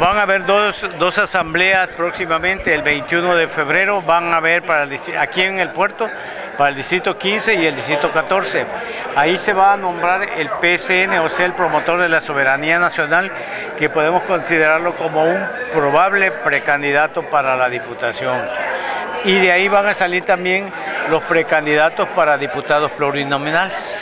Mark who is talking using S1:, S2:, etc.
S1: Van a haber dos, dos, asambleas próximamente, el 21 de febrero, van a haber para aquí en el puerto, para el distrito 15 y el distrito 14. Ahí se va a nombrar el PSN, o sea, el promotor de la soberanía nacional, que podemos considerarlo como un probable precandidato para la diputación. Y de ahí van a salir también los precandidatos para diputados plurinominales.